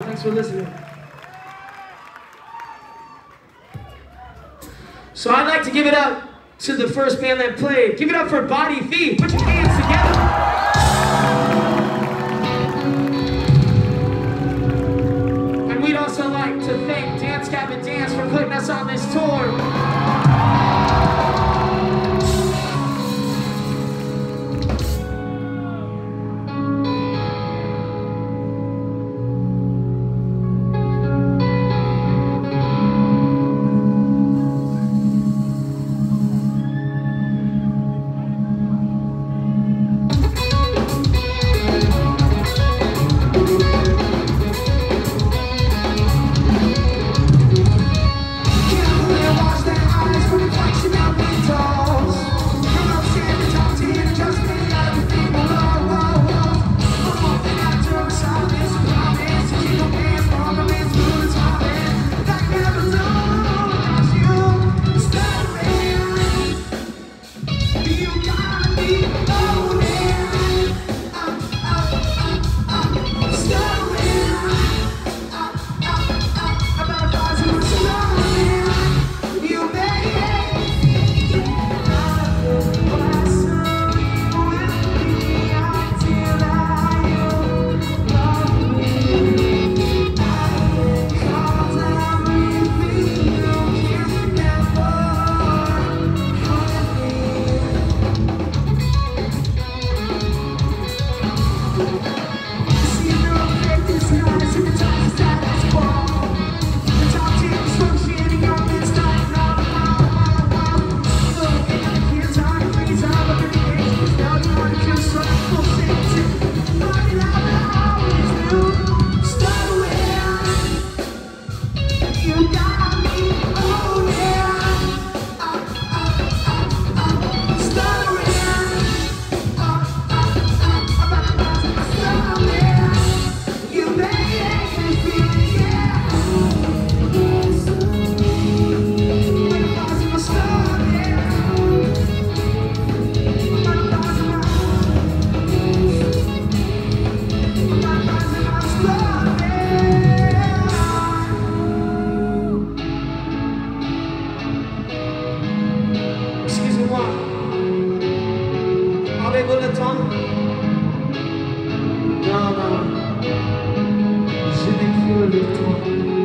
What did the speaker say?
Thanks for listening. So I'd like to give it up to the first band that played. Give it up for Body Thief. Put your hands together. And we'd also like to thank Dance Gavin Dance for putting us on this tour. Le temps Non, non. Je n'ai plus le temps.